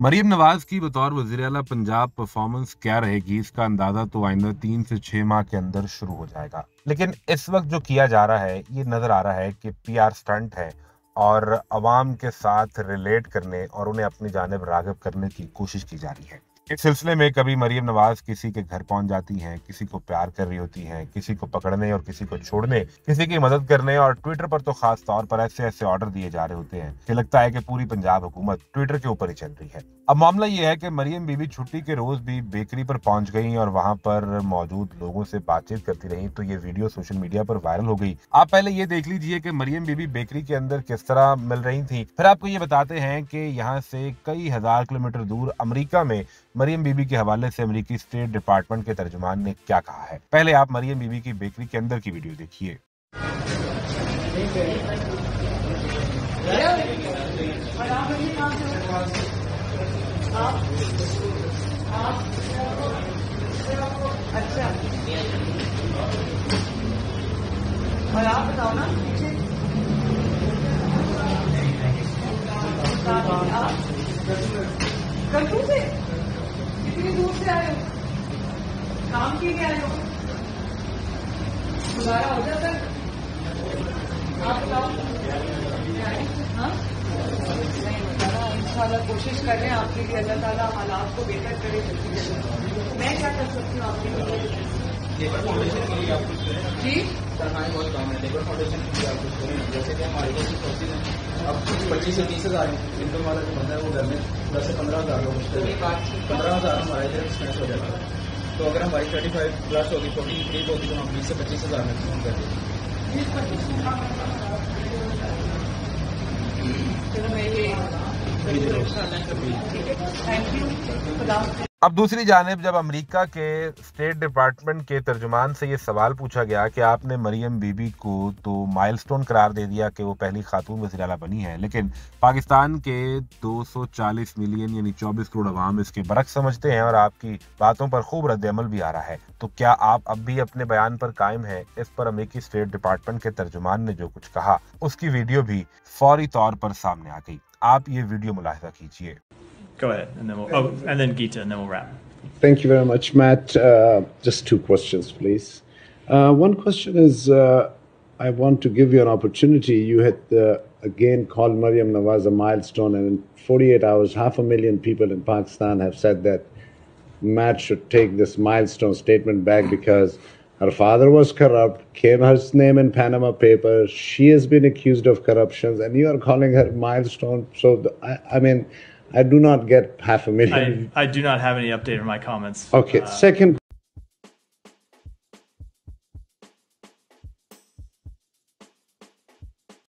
مریم نواز کی بطور وزیر اعلیٰ پنجاب پرفارمنس کیا رہے گی؟ اس کا اندازہ تو آئندہ تین سے چھ ماہ کے اندر شروع ہو جائے گا۔ لیکن اس وقت جو کیا جا رہا ہے، یہ نظر آ رہا ہے کہ پی آر سٹنٹ ہے اور عوام کے ساتھ ریلیٹ کرنے اور انہیں اپنی جانب راغب کرنے کی کوشش کی جا رہی ہے۔ اس سلسلے میں کبھی مریم نواز کسی کے گھر پہنچ جاتی ہیں کسی کو پیار کر رہی ہوتی ہیں کسی کو پکڑنے اور کسی کو چھوڑنے، کسی کی مدد کرنے اور ٹویٹر پر تو خاص طور پر ایسے ایسے آرڈر دیے جا رہے ہوتے ہیں کہ لگتا ہے کہ پوری پنجاب حکومت ٹویٹر کے اوپر ہی چل رہی ہے۔ اب معاملہ یہ ہے کہ مریم بی بی چھٹی کے روز بھی بیکری پر پہنچ گئی اور وہاں پر موجود لوگوں سے بات چیت کرتی رہی تو یہ ویڈیو سوشل میڈیا پر وائرل ہو گئی۔ آپ پہلے یہ دیکھ لیجیے کہ مریم بی بی بیکری کے اندر کس طرح مل رہی تھی پھر آپ کو یہ بتاتے ہیں کہ یہاں سے کئی ہزار کلومیٹر دور امریکہ میں مریم بی بی کے حوالے سے امریکی اسٹیٹ ڈپارٹمنٹ کے ترجمان نے کیا کہا ہے۔ پہلے آپ مریم بی بی کی بیکری کے اندر کی ویڈیو دیکھیے۔ اور آپ بتاؤ نا کرتو اتنی کتنی دور سے آئے ہو؟ کام کے لیے آئے ہو؟ دوبارہ ہو جاتا آپ بتاؤ۔ ہاں؟ ان شاء اللہ کوشش کر رہے ہیں آپ کے لیے اللہ تعالیٰ حالات کو بہتر کرے۔ میں کیا کر سکتی ہوں آپ کے لیے؟ جی؟ بہت کام ہے۔ لیبر فاؤنڈیشن کی آپ کچھ کریں۔ جیسے کہ ہمارے پاس سوچتے ہیں۔ اب کچھ پچیس سے تیس ہزار انکم والا جو بندہ ہے وہ گھر میں دس سے پندرہ ہزار کا مشکل ہے پندرہ ہزار ہمارا ادھر ایکسپینس ہو جائے گا تو اگر ہماری تھرٹی فائیو پلس ہوگی فورٹی ایٹ ہوگی تو ہم بیس سے پچیس ہزار میکسیمم کر دیں۔ چلو میں یہ اب دوسری جانب، جب امریکہ کے اسٹیٹ ڈپارٹمنٹ کے ترجمان سے یہ سوال پوچھا گیا کہ آپ نے مریم بی بی کو تو مائل سٹون قرار دے دیا کہ وہ پہلی خاتون وزیر اعلیٰ بنی ہے، لیکن پاکستان کے دو سو چالیس ملین یعنی چوبیس کروڑ عوام اس کے برعکس سمجھتے ہیں اور آپ کی باتوں پر خوب رد عمل بھی آ رہا ہے۔ تو کیا آپ اب بھی اپنے بیان پر قائم ہیں؟ اس پر امریکی اسٹیٹ ڈپارٹمنٹ کے ترجمان نے جو کچھ کہا، اس کی ویڈیو بھی فوری طور پر سامنے آ گئی۔ آپ یہ ویڈیو ملاحظہ کیجیے۔ Go ahead, and then we'll, oh, and then Geeta, and then we'll wrap. Thank you very much, Matt. Uh, just two questions, please. Uh, one question is, uh, I want to give you an opportunity. You had uh, again called Maryam Nawaz a milestone, and in 48 hours, half a million people in Pakistan have said that Matt should take this milestone statement back because her father was corrupt, came her name in Panama Papers. She has been accused of corruptions, and you are calling her milestone. So, the, I, I mean, I do not get half a million. I, I do not have any update on my comments. Okay, Uh, second